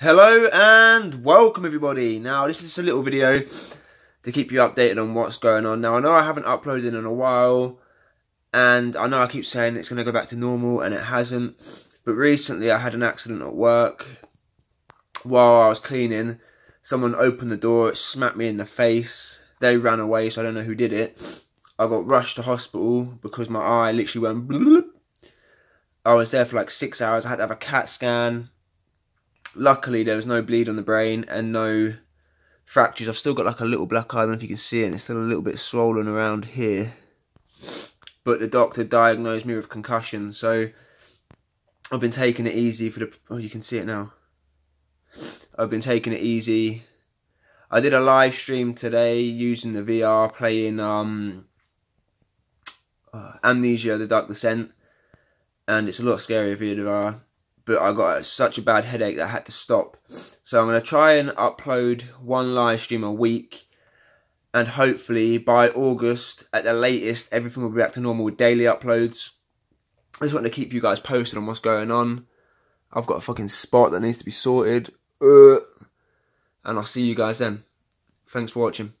Hello and welcome everybody. Now this is a little video to keep you updated on what's going on. Now I know I haven't uploaded in a while and I know I keep saying it's going to go back to normal and it hasn't. But recently I had an accident at work while I was cleaning. Someone opened the door, it smacked me in the face. They ran away so I don't know who did it. I got rushed to hospital because my eye literally went bloop. I was there for like six hours. I had to have a CAT scan Luckily, there was no bleed on the brain and no fractures. I've still got like a little black eye. I don't know if you can see it. And it's still a little bit swollen around here. But the doctor diagnosed me with concussion. So I've been taking it easy for the... Oh, you can see it now. I've been taking it easy. I did a live stream today using the VR playing um, uh, Amnesia, The Dark Descent. And it's a lot scarier VR but I got such a bad headache that I had to stop. So I'm going to try and upload one live stream a week. And hopefully by August, at the latest, everything will be back to normal with daily uploads. I just want to keep you guys posted on what's going on. I've got a fucking spot that needs to be sorted. Uh, and I'll see you guys then. Thanks for watching.